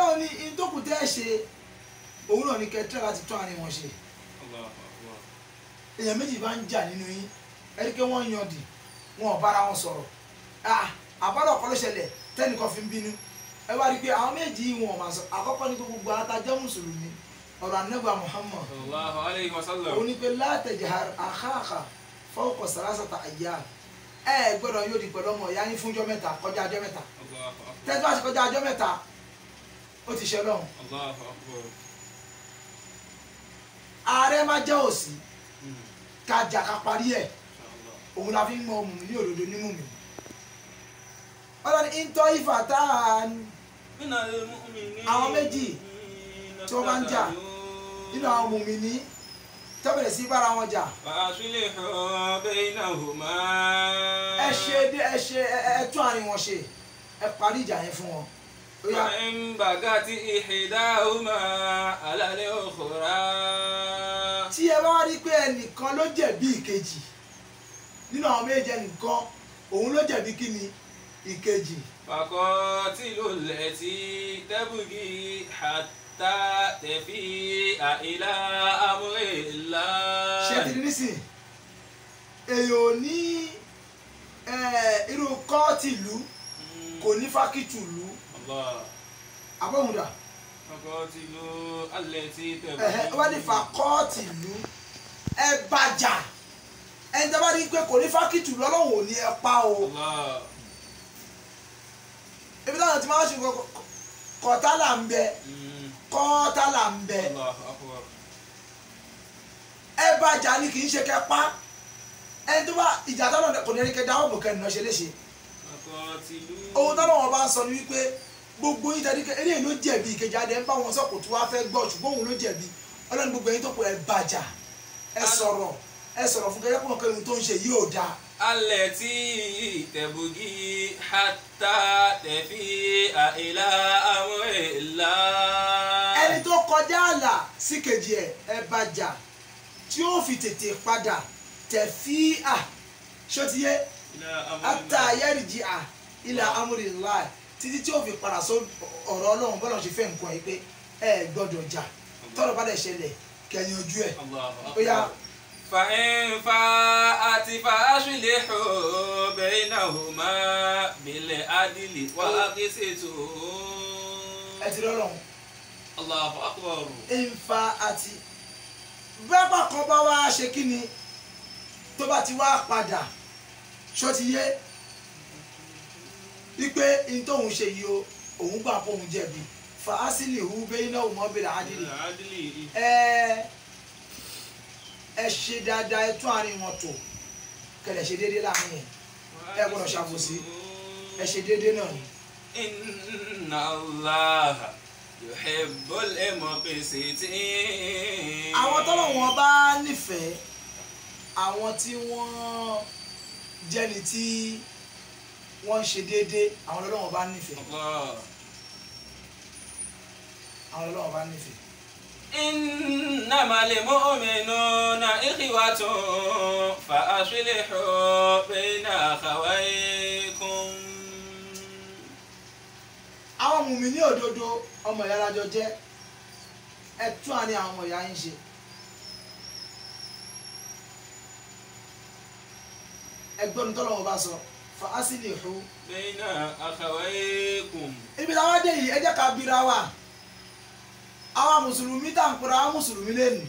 ọlọ́run ní ìdókù tẹ́ ẹ ṣe òun náà ní kẹtẹ́ láti tún àárín wọn ṣe. Èèyàn méjì bá ń jà nínú yín. Ẹni pé wọ́n yan dì wọn ò bára wọn sọ̀rọ̀. Àbálọ̀ kọ́ ló ṣẹlẹ̀ tẹ́nìkan fi ń bínú. Ẹ wá rí i pé àwọn méjì wọn máa sọ. Àkọ́kọ́ ní gbogbo àtàjẹ́ mùsùlùmí. Ọ̀rọ̀ anẹ́gbà Muhammad. Òun ni pé látẹ̀jẹ̀ àkàkà fọ́ọ̀kọ̀ sàrásàtà àyà ẹ gbọ́dọ̀ yóò di pẹ̀lú ọmọ ìyá yín fúnjọ́ mẹ́ta kọjá ọjọ́ mẹ́ta. Tẹ́tí wá sí kọjá ọjọ́ mẹ́ta ó ti ṣe akbar. ààrẹ má jẹ́ òsì. Mm. ká jà ká parí ẹ̀. Òun la fi ń mọ ọmọ ní òdodo nímú mi. Ọlọ́ni ìntọ́ ìfà tá a. Àwọn méjì tí wọ́n bá ń jà nínú àwọn ọmọ mi ní tọ́bẹ̀rẹ̀ sí bára wọn jà. Faslihu baynahuma. ẹ ṣe ẹ ṣe ẹ tún àárín wọn ṣe. Ẹ parí ìjà yẹn fún wọn فإن بغت إحداهما على الأخرى tí ẹ bá wá rí pé ẹnìkan ló jẹ̀bi ìkejì nínú àwọn méje nìkan òun ló jẹ̀bi kí ni ìkejì فقاتلوا التي تبغي حتى تفيء إلى أمر الله ṣé ti rí nísìn èèyàn ò ní ẹ, irú kọ́ọ̀tì ìlú kò ní fákìtù ìlú abóhùn dà. fakọ́tìlú alẹ́ tí tẹ̀wé. ẹ̀hẹ́ wọ́n ní fakọ́tìlú ẹ bàjà ẹni tí a bá rí pé kò ní fákìtù lọ́lọ́wọ́ ní ẹ pa o. ibi táwọn ti máa ń ṣe kọ́tálà ń bẹ hmm. kọ́tálà ń bẹ ẹ bàjà ni kì í ṣe kẹ́ pa ẹni tó bá ìjà tọ́lọ̀ kò ní ẹni kẹ́ dáhùn kẹ́ ẹ̀ ní ọ ṣe léṣe. ohun tọ́lọ̀ wọn ń sọ ni wípé gbogbo yín tẹ́lẹ̀ eléyìí ló jẹ̀bi ìkejì adé ń bá wọn sọ̀kò tí wọ́n á fẹ́ gbọ́ ṣùgbọ́n òun ló jẹ̀bi. Ọlọ́run gbogbo yín tó kọ ẹ bàjà ẹ sọ̀rọ̀ ẹ sọ̀rọ̀ fún kẹ́kẹ́ pọ̀ kẹ́rin tó ń ṣe yìí ò dáa. alẹ́ tí tẹ̀bùgì hàtà tẹ̀fí àìlà àwọn èèlà. ẹni tó kọjá àlà sí kejì ẹ ẹ bàjà tí ó fi tètè padà tẹ̀fí à. Ṣó ti yé? Hàtà yẹ́rìjì à ilà amúrìlá títí tí ó fi padà sọ ọ̀rọ̀ ọlọ́run bọ́lá ṣe fẹ́ nǹkan yìí pé ẹ gbọ́dọ̀ jà tọ́lọ̀ bá dẹ̀ ṣẹlẹ̀ kẹyìn ojú ẹ̀ ó yá. fàǹfà àti fàáṣìlẹ̀ ọ̀bẹ̀rẹ̀ náà ò máa bẹ̀lẹ̀ adìlẹ̀ wà á ké ṣètò. ẹ ti rọrùn. Allahu Akbar. àti bẹ́ẹ̀ bá wá ṣe kí ni tó bá ti wá padà ṣó ti yé wípé n tóun ṣe yìí o òun gbà pé òun jẹ̀bi fa hu bẹ́ẹ̀ náà mọ́ bẹ̀rẹ̀ ẹ ẹ ṣe dáadáa ẹ tún àárín wọn tò kẹlẹ̀ ṣe déédéé láàárín yẹn ẹ gbọ́dọ̀ ṣàbòsí ẹ ṣe déédéé náà ni. inna allah yuhibbul muqsitin. àwọn tọ́lọ̀ wọn bá nífẹ̀ẹ́ àwọn tí wọ́n jẹ́ni tí wọ́n ń ṣe déédéé àwọn ọlọ́wọ́n bá nífẹ̀ẹ́ الله àwọn ọlọ́wọ́n bá nífẹ̀ẹ́. إنما المؤمنون إخوة فأصلحوا بين أخويكم àwọn mùmí ní òdodo ọmọ ìyá alájọ jẹ́ ẹ tún àárín àwọn ọmọ ìyá yín ṣe. ẹgbẹ́ mi tọ́lọ̀ wọn bá sọ fa aslihu. bayna akhawaykum. ibi táwa dé yìí ẹ jẹ́ ká bira wa àwa mùsùlùmí tá à ń pera àwa mùsùlùmí lẹ́nu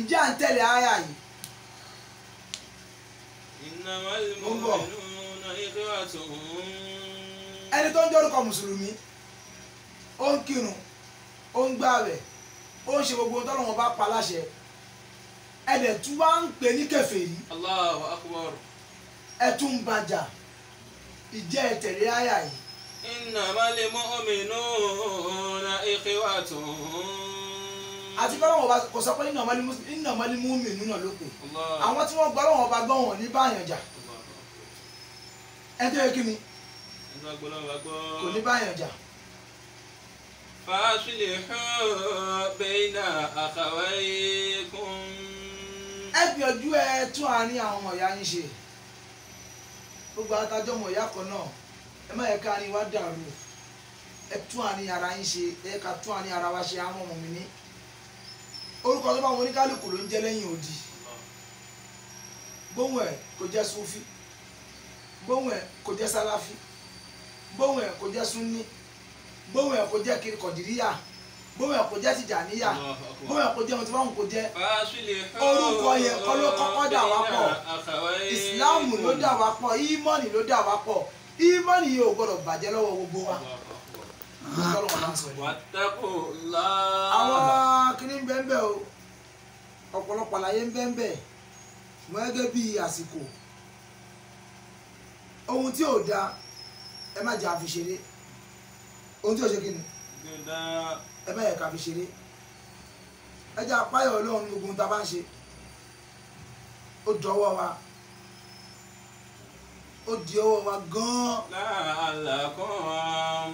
ǹjẹ́ à ń tẹ̀lé àyà yìí. innamal mu'minuna ikhwatun. ẹni tó ń jórúkọ mùsùlùmí ó ń kírun ó ń gbààwẹ̀ ó ń ṣe gbogbo ohun tọ́lọ́run bá pa láṣẹ tún wá ń pè ní kèfèrí. Allahu akbar. ẹ ìjẹ́ ìtẹ̀lé àyà yìí. innamal mu'minuna ikhwatun. àti bá wọn kò sọ pé innamal mu'minuna ló kù àwọn tí wọ́n gbọ́ lọ́wọ́ bá gbọ́ wọn ní báyàn jà ẹjọ́ yẹ kí ni kò ní báyàn jà. faslihu bayna akhawaykum. ẹ gbìyànjú ẹ tún àárín àwọn ọ̀yà yín ṣe gbogbo àtàjọ ọmọ ìyá kan náà ẹ má yẹ ká ní wá dàrú. Ẹ tún àní ara yín ṣe ẹ ká tún àní ara wa ṣe àwọn ọmọ mi ní. Orúkọ tó bá wọn oníkálukú ló ń jẹ́ lẹ́yìn odi. Gbóhùn ẹ̀ kò jẹ́ sufi. Gbóhùn ẹ̀ kò jẹ́ sáláfí gbóhùn ẹ̀ kò jẹ́ sunni. Gbóhùn ẹ̀ kò jẹ́ kiri kọ̀dìríyà bóyá kò jẹ́ Tìjàníyà bóyá kò jẹ́ ohun tí wọ́n kò jẹ́. Orúkọ yẹn kọ́ ló kọ́kọ́ dà wá pọ̀. Ìsìláàmù ló dà wá pọ̀ ímọ́nì ló dà wá pọ̀. Ímọ́nì yìí ò gbọ́dọ̀ bàjẹ́ lọ́wọ́ gbogbo wa. àwọn kìnnìún bẹ́ẹ̀ o. Ọ̀pọ̀lọpọ̀ àlàyé ń bẹ́ẹ̀ mọ́ gẹ́gẹ́ bí àsìkò ohun tí ò da ẹ má jẹ́ àfiṣeré. Ohun tí ò ṣe kí ni ẹ má yẹ ká fi ṣeré. Ẹ jẹ́ apáyọ̀ ọlọ́run ní gbogbo ohun tá a bá ń ṣe. Ó dọwọ́ wa. Ó di ọwọ́ wa gan-an. la'allakum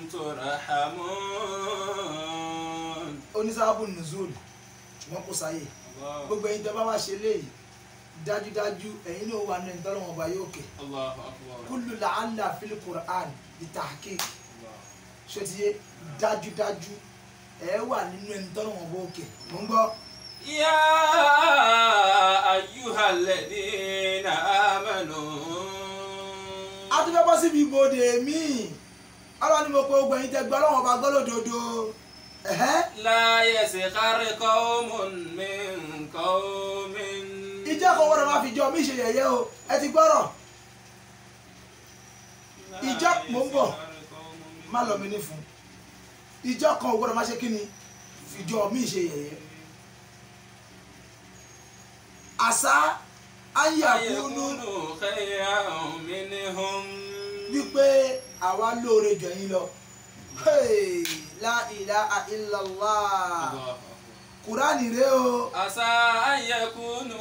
turhamun. oníṣàbù nùzúl ṣùgbọ́n kò sáyè. Gbogbo ẹ̀yin tẹ́ bá wá ṣe léyìí dájúdájú ẹ̀yin náà wà nínú ìtọ́lọ́wọ́ ọba yóò kẹ́. Kullu la'alla fil Qur'an bitahqiq ṣé ti yé ẹ wà nínú ẹni tọ́nà wọn bó kẹ̀ mo ń gbọ́. yá ayúhalẹ̀ ní nàámẹ́nu. a tún fẹ́ bọ́ síbi ibodè míì ọlọ́ni mo pe ogun ẹ̀yin tẹ gbọ́ ọlọ́wọ́n ọba gbọ́lódodo. láyé ṣe kárí qawmun min qawmin. ìjọ kan wọ́n máa fi jọ mí ṣe yẹ̀yẹ́ o ẹ ti gbọ́rọ̀ ìjọ mò ń bọ̀ má lọ mi ní fún un ìjọ kan ò gbọ́dọ̀ má ṣe kí ni ìjọ míì ṣe yẹ̀yẹ́ àṣà ayàkúnú wípé àwa lóore jọ yín lọ la ilaha illallah kùránì rèé o. àṣà ayàkúnú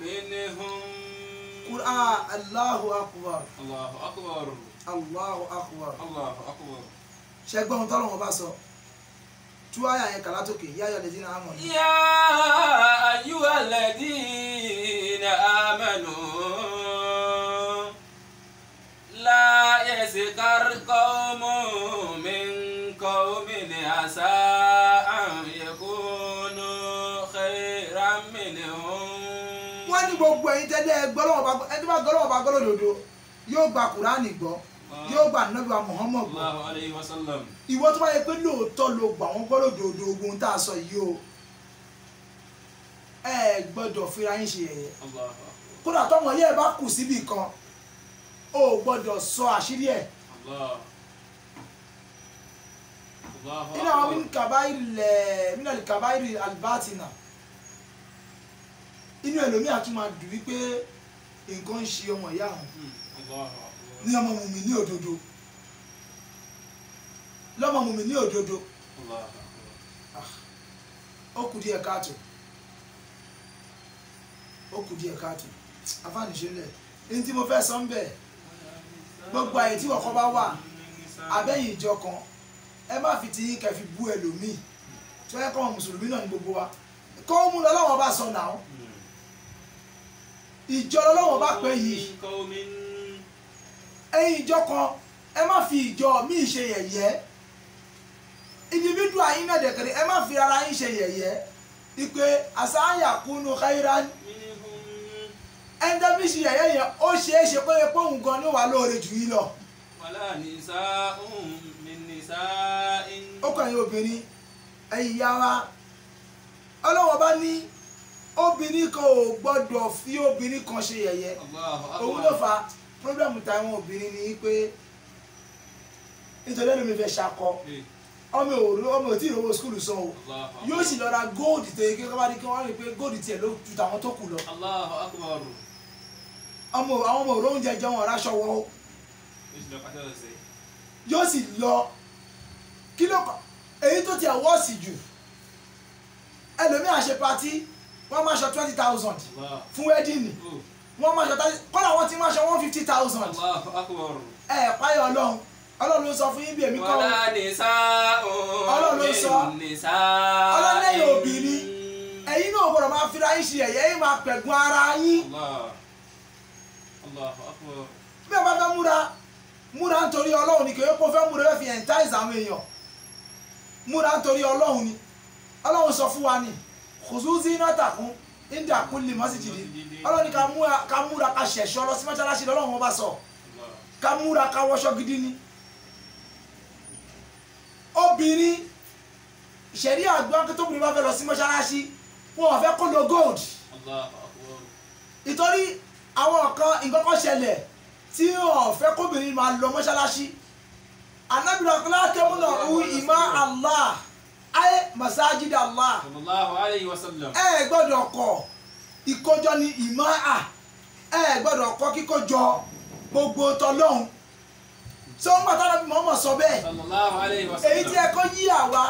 minhum. Qur'an Allahu akbar. Allahu akbar. Allahu akbar. Allahu akbar ṣẹgbọ́n ohun tọ́lọ́wọ́n bá sọ tú àyà yẹn kàlá tókè yá ayọ̀ lẹ́dí náà mọ̀ yá ayú àlẹ́dí ní amẹ́nu láyé sí kárkọ́ mọ́ mi kọ́ mi ní àṣà àyẹ̀kúnú xẹ́rà mi ní òun. wọ́n ní gbogbo ẹ̀yin tẹ́lẹ̀ gbọ́lọ́wọ́ bá gbọ́lọ́wọ́ bá gbọ́lọ́dọ̀dọ̀ yóò gba Kùránì gbọ́ yóò gbà nọ́bíwá Muhammad gbọ́. Ìwọ tó bá yẹ pé lóòótọ́ ló gbà wọ́n gbọ́ lòdòdò ogun tá a sọ yìí o. Ẹ gbọ́dọ̀ fira yín ṣe yẹ̀yẹ́. Kódà tọmọ yẹ bá kù síbì kan o gbọ́dọ̀ sọ àṣírí ẹ̀. Nínú àwọn min kabairi lẹ̀ min kabairi albatina inú ẹlòmíà tún máa dùn wípé nǹkan ń ṣe ọmọ ìyá àwọn ní ọmọ mùmí ní òdodo. Lọ́mọ mùmí ní òdodo. Ah, ó kù díẹ̀ káàtó ó kù díẹ̀ káàtó afáàníṣẹ́lẹ̀ ní tí mo fẹ́ sọ ń bẹ̀. Gbogbo àyè tí wọ́kọ́ bá wà abẹ́yìn ìjọ kan ẹ má fi tiyín kẹ́ fi bú ẹlòmíì. Tó yẹ kọ́ mùsùlùmí náà ní gbogbo wa. Kó mú lọ́wọ́ bá sọ náà. Ìjọ lọ́wọ́ bá pẹ́ yìí ẹ̀yin ìjọ kan ẹ má fi ìjọ mi ṣe yẹ̀yẹ́ individual yín náà dẹ̀kẹ̀rẹ̀ ẹ má fi ara yín ṣe yẹ̀yẹ́ ipe àsáyà kúnú khairan ẹni tó fi ṣe yẹ̀yẹ́ yẹn ó ṣeé ṣe pé pé òun gan ni wà lóore jù yín lọ. wàhálà ní sá òun mi ní sá. ó kàn yín obìnrin ẹ̀yin ìyá wa ọlọ́wọ́ bá ní obìnrin kan ò gbọ́dọ̀ fi obìnrin kan ṣe yẹ̀yẹ́ òun ló fà á problem táwọn obìnrin ni pé nítorí ẹlòmíì fẹ́ ṣakọ ọmọ òru ọmọ òtí ìrówó skul sọ o. Yóò sì lọ ra góòdì tó yẹ kí wọ́n bá rí kí wọ́n rí pé góòdì tiẹ̀ ló ju tàwọn tó kù lọ. Ọmọ àwọn ọmọ òru oúnjẹ jẹun ọ̀rá ṣọwọ́ o. Yóò sì lọ kí ló kọ? Èyí tó ti àwọ́ọ̀sì jù. Ẹlòmíì àṣepatí wọ́n máa ṣọ twenty thousand fún wẹ́dínì wọ́n máa ṣọ̀tá kọ́lá wọ́n ti máa ṣọ one fifty thousand. ẹ ẹ páyọ ọlọ́run. Ọlọ́run ló sọ fún yín bí èmi kọ́. Ọlọ́run ló sọ. ọlọ́run lẹ́yìn obìnrin ẹ̀yin náà gbọ́dọ̀ máa fira yín ṣe ẹ̀yẹ́ yín máa pẹ̀gùn ara yín. bí ọba fẹ́ múra múra nítorí ọlọ́run ni kò yẹ kó fẹ́ múra fẹ́ fi entice àwọn èèyàn. Múra nítorí ọlọ́run ni. Ọlọ́run sọ fún wa ni kò sùn sí iná tàkùn ọlọ́run ni ká múra ká múra ká ṣẹ̀ṣọ́ lọ sí mọ́ṣáláṣí lọ́lọ́run wọn bá sọ. Ká múra ká wọṣọ gidi ni. Obìnrin ìṣẹ̀rí àgbọn kí tóbìnrin bá fẹ́ lọ sí mọ́ṣáláṣí wọn ò fẹ́ kó lo gold. Ìtorí àwọn kan nǹkan kan ṣẹlẹ̀ tí wọn ò fẹ́ kóbìnrin máa lọ mọ́ṣáláṣí. Anábìrì ọ̀kọ́lá tẹ́múnà ru ìmọ̀ allah ayé masajid allah. Ẹ gbọ́dọ̀ kọ̀ ìkójọ ní ìmọ̀ à ẹ gbọ́dọ̀ kọ̀ kíkójọ gbogbo tọlọ́hun tí wọ́n gbàtà lọ́bí mọ́mọ́ sọ bẹ́ẹ̀? Èyí tí ẹ kọ́ yí àwa.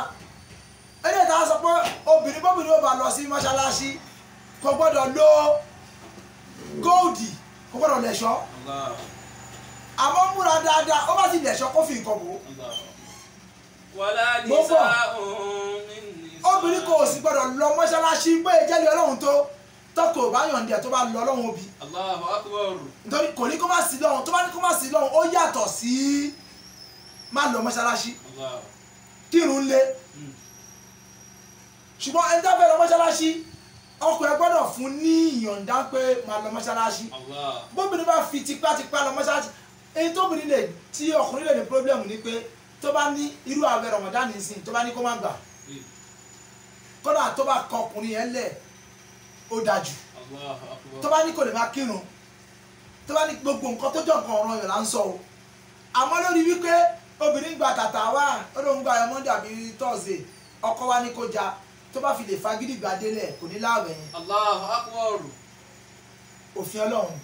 Ẹni tá a sọ pé obìnrin bóbìnrin ó bá lọ sí mọ́ṣáláṣí kò gbọ́dọ̀ lo góòdì kò gbọ́dọ̀ lẹ̀ṣọ́. Àmọ́ múra dáadáa ó bá ti lẹ̀ṣọ́ kó fi nǹkan bò ó Gbogbo. obìnrin kò sì gbọ́dọ̀ lọ mọ́ṣáláṣí pé ìjẹ́lẹ̀ ọlọ́run tó. Tọkọ bá yọ̀ǹdí ẹ̀ tó bá lọ ọlọ́run òbí. Nítorí kò ní kó má sí lọ́hùn tó bá ní kó má sí lọ́hùn ó yàtọ̀ sí má lọ mọ́ṣáláṣí. Allah. kírun lé Mm. ṣùgbọ́n ẹni tó fẹ́ lọ mọ́ṣáláṣí ọkọ ẹ gbọ́dọ̀ fún ní ìyọ̀ǹda pé má lọ mọ́ṣáláṣí. Bóbìnrin bá fi tipátipá lọ mọ́ṣáláṣí èyí tóbìnrin lè tí ọkùnrin lè ní pírọ́blẹ́mù ni pé tó bá ní irú àwẹ̀ Ramadan nìsín tó bá ní kó má gbà. Mm. kódà tó bá kọ ọkùnrin yẹn lẹ̀ ó dájú tó bá ní kò lè máa kírun tó bá ní gbogbo nǹkan tó jọ nǹkan ọ̀ràn yàn là ń sọ o. Àmọ́ lórí wípé obìnrin gba tàtà wá ó lóun gba ẹ̀ Monday àbí Thursday ọkọ wa ní kó ja. Tó bá fi lè fagídí gbà délẹ̀ kò ní láàwẹ̀ yẹn. Allahu akbar. òfin ọlọ́run.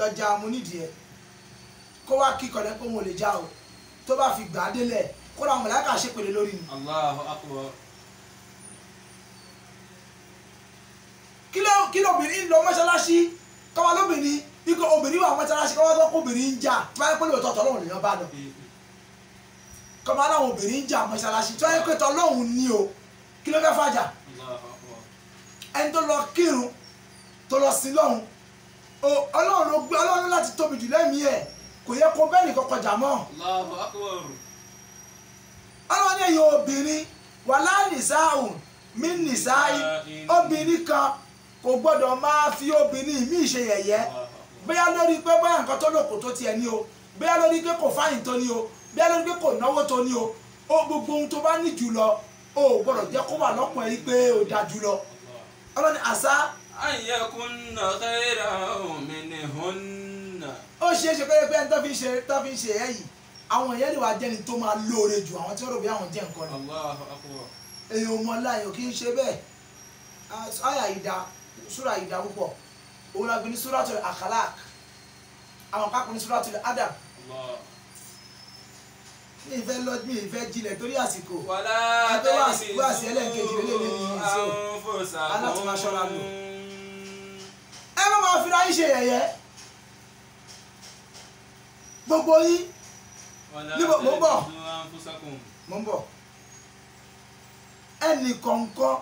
Lọ́jà mo nídìí ẹ̀. Kó wá kíkọ̀ lẹ́ pé mo lè já o tó bá fi gbà délẹ̀ kó ra mọ̀láìkà ṣépele lórí ni. Allahu akbar. kí ló kí lóbìnrin lọ mọ́ṣáláṣí? Kọ́wá lóbìnrin ikọ̀ obìnrin wà mọ́ṣáláṣí kọ́wá tó kó obìnrin ń jà tó bá yẹ pé lóòótọ́ tọ́lọ́run lèèyàn bá lọ. Kọ́mọ aláwọn obìnrin ń jà mọ́ṣáláṣí tó yẹ pé tọ́lọ́run ní o. Kí ló fẹ́ fàjà? Ẹni tó lọ kírun tó lọ sí lọ́hùn ọlọ́run ló gbé ọlọ́run láti tóbi jù lẹ́mìí ẹ̀ kò yẹ kó bẹ́ẹ̀ nìkan kọjá mọ́. Ọlọ́run ní ẹ̀yin obìnrin wà láàníṣáhùn mí nìṣáhì obìnrin kan kò gbọ́dọ̀ máa fi obìnrin míì ṣe yẹ̀yẹ́. Bóyá lórí pé bóyá nǹkan tó lòkò tó tiẹ̀ ní o bóyá lórí pé kò fáyìn tó ní o bóyá lórí pé kò náwó tó ní o ó gbogbo ohun tó bá ní jù lọ o gbọ́dọ̀ jẹ́ kó wà lọ́kùn ẹ̀ yí pé o da jù lọ. Allah. ọlọ́ni àṣà. Khayran minhunna. ó ṣeé ṣe pé ẹni tó fi ń ṣe tó fi ń ṣe ẹ̀ yìí àwọn èèyàn lè wá jẹ́ni tó máa lóore jù àwọn tí wọ́n rò bí àwọn jẹ́ nǹkan ni èèyàn mọ láàyò kì í ṣe bẹ́ẹ̀ àyà ìdá súra ìdá púpọ̀ òun la gbé ní súratul akhlaq àwọn kápẹ́ ní súratul adab Allah. mi ìfẹ́ lọ mi ìfẹ́ jinlẹ̀ torí àsìkò Ẹgbẹ́ wá sí- wá sí ẹlẹ́ẹ̀kejì lélẹ̀ ní ìṣó. anfusakum. Aláti máa ṣọ́ra lò. ẹ má máa fira yín ṣe yẹ̀yẹ́ gbogbo yín. Níbo- mo ń bọ̀. mo ń bọ̀. Ẹnì kọ̀ọ̀kan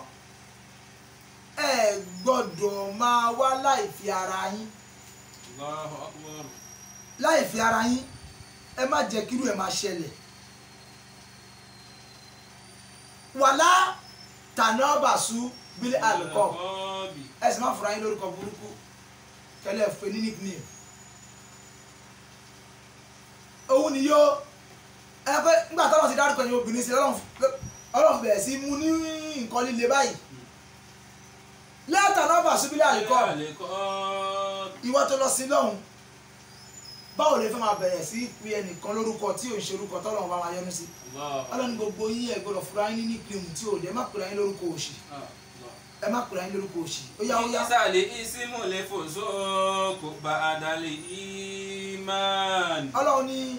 ẹ gbọ́dọ̀ máa wá láì fi ara yín. Láì fi ara yín ẹ má jẹ́ kírú ẹ̀ máa ṣẹlẹ̀. Wàlá tànà bàṣú bílẹ̀ àlùkò ẹ sì má fura yín lórúkọ burúkú. Kẹlẹ́ fún ní nickname òun ni yóò ẹ pé nígbà táwọn ti dárúkọ yín obìnrin sí ọlọ́run ọlọ́run bẹ̀rẹ̀ sí mú ní nǹkan líle báyìí. Lẹ́tà náà bàṣú bílẹ̀ àlùkò Alqabi. ìwọ tó lọ sí lọ́hùn báwo lè fẹ́ máa bẹ̀rẹ̀ sí pé ẹnìkan lórúkọ tí ò ń ṣe orúkọ tọ́lọ́run bá máa yọ́nú sí? Ọlọ́ni gbogbo yín ẹ gbọ́dọ̀ fura yín ní nickname tí ò ẹ má pèrè yín lórúkọ òṣì. Allah. Ẹ má pèrè yín lórúkọ òṣì. Ó yá ó yá. Ìsàlẹ̀ ìsímù lè fò sóko bá adalẹ̀ ìmán. ọlọ́run ní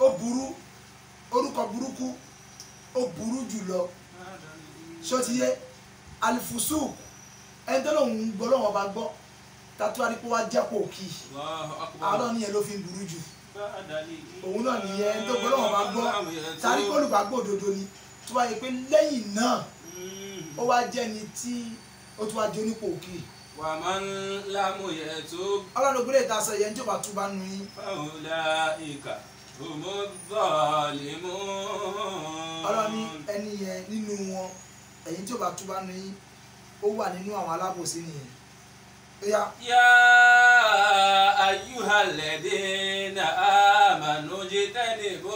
ó burú orúkọ burúkú ó burú jùlọ. Ṣó ti yé? Alifusuk ẹni tó lòun ń gbọ́ lọ́wọ́ bá gbọ́ tatu adigun wa jẹ́ pò kì í àwọn nìyẹn ló fi ń burú jù. Òun náà nìyẹn tó gbọ́ lọ́wọ́ bá gbọ́ tari kó olùgbàgbọ́ òdodo ni. Tó bá yẹ pé lẹ́yìn náà ó wá jẹ́ ni tí ó tún wá di onípò òkè. wà á máa ń lámòyẹ tó. ọlọ́run ògbélé ìta sọ yẹn tí ó bá tún bá nu yín. fáwọlá ìkà òmò bọ́ọ̀lì mú. ọlọ́run ní ẹni yẹn nínú wọn ẹ̀yìn tí ó bá bá nu yín ó wà nínú àwọn alábòsí nìyẹn. Ya ayyuhalladhina amanu jitanibu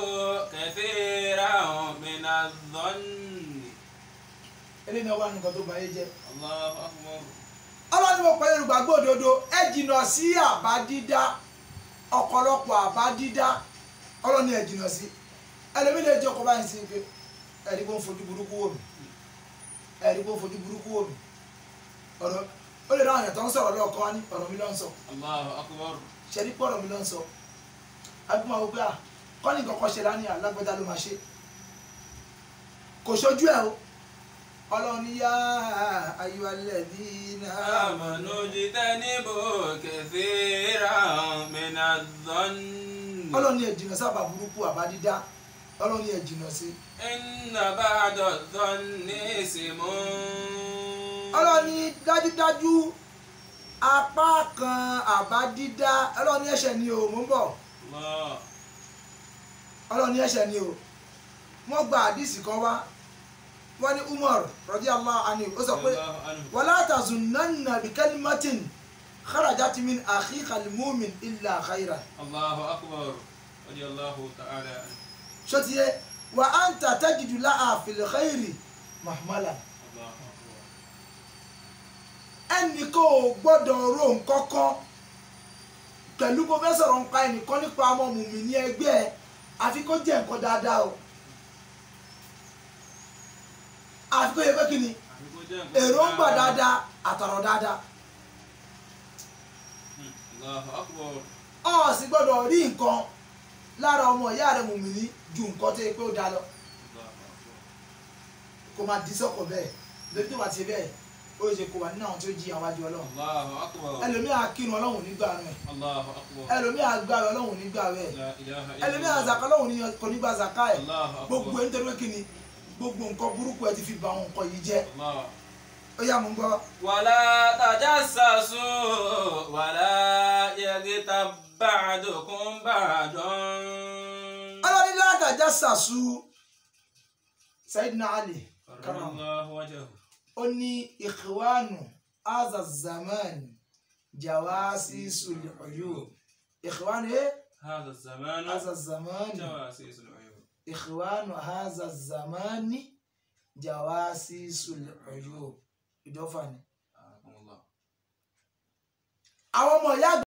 eléyìí náà wà nǹkan tó ba ayé jẹ́. ọlọ́ni mo pẹ̀lú olùgbàgbọ́ òdodo ẹ jìnnà sí àbá dídá ọ̀pọ̀lọpọ̀ àbá dídá ọlọ́ni ẹ jìnnà sí. Ẹlòmíì lè jókòó báyìí sí pé ẹ̀rí kó ń fojú burúkú wò mí. Ẹ̀rí kó ń fojú burúkú wò mí. Ọ̀rọ̀ ó lè ráhùn ẹ̀tọ́ ń sọ̀rọ̀ lọ́ọ̀kọ́ wá ní ọ̀rọ̀ mi lọ́n sọ. ṣẹ́rí pọ̀ ọ̀rọ̀ mi lọ́n sọ. agbọ́n àwọn gbé à ah, kọ́ni nǹkan kan ṣe lánìí alágbádá ló máa ṣe. Kò ṣojú ẹ̀ o ọlọ́run yá ayọ̀ alẹ́ bí iná. àmọ̀nù jíjẹ́ níbo kẹsì ra mẹ́nà zọ́n. ọlọ́run ni ẹ̀jìnà sábà burúkú àbá dídá ọlọ́run ẹ̀jìnà sí. ẹnà bá a dọ̀tọ́ ní ìsìnkú. ọlọ́run dájúdájú apá kan àbá dídá ọlọ́run ẹ̀ṣẹ̀ ni o mò ń bọ̀. ọlọ́run ẹ̀ṣẹ̀ ni o wọ́n gba àdìsí kan wá wọ́n ní umar radiyallahu anhu ó sọ pé wala tazunanna bi kalimatin kharajat min akhika al-mu'min illa khayra. allahu akbar radiyallahu ta'ala. sotiye wa anta tajidu laha fil khayri mahmala ẹnì kan ò gbọ́dọ̀ ro nǹkan kan pẹ̀lú kó fẹ́ sọ̀rọ̀ nípa ọmọ mùmí ní ẹgbẹ́ àfi kó jẹ́ nǹkan dáadáa o. àfi kó yẹ pé kí ni? Èròǹgbà dáadáa àtọ̀rọ̀ dáadáa. ọ̀ sì gbọ́dọ̀ rí nǹkan lára ọmọ ìyá rẹ̀ mùmìnì ju nǹkan tó yẹ pé ó da lọ. Kó máa di sọ́kọ̀ bẹ́ẹ̀. Lórí tó bá ti bẹ́ẹ̀ ó ṣe kó wà nínú àwọn tí ó jí àwọn àjọ ọlọ́run. Ẹlòmíà kírun ọlọ́run nígbà rẹ̀. Ẹlòmíà gbààwẹ̀ ọlọ́run nígbà rẹ̀. Ẹlòmíà zàkà ọlọ́run kò nígbà zàkà ẹ̀. Gbogbo ẹ̀ nítorí pé kí ni? gbogbo nǹkan burúkú ẹ ti fi ba àwọn nǹkan yìí jẹ́. Ó yà mú gbọ́. wàlá tàjà sàṣù wàlá yẹgẹta bàdùkún bàdùn. ọlọ́ni látàjà sàṣù Sayyidina Ali ó ní ikhwanu aza zaman jawasisul uyub. Ikhwanu eh? aza zaman jawasisul uyub ikhwanu haza zamani jawasisul uyub ìdọ́fà ni. àwọn ọmọ